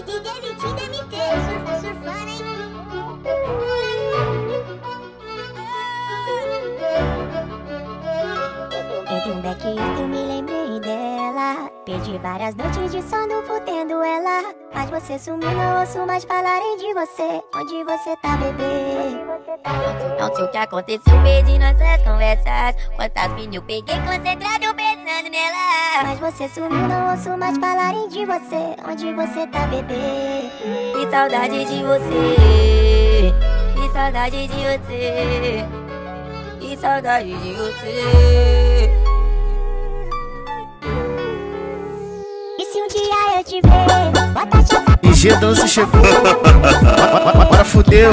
Entre um beck e outro me lembrei dela Perdi várias noites de sono fudendo ela Mas você sumiu, não ouço mais falarem de você Onde você tá, bebê? Não sei o que aconteceu, perdi nossas conversas. Quantas mil eu peguei concentrado pensando nela. Mas você sumiu, não ouço mais falarem de você Onde você tá, bebê? Que saudade de você. Que saudade de você. Que saudade de você. E se um dia eu te ver, bota a chapa IG Dança chegou. Agora fudeu.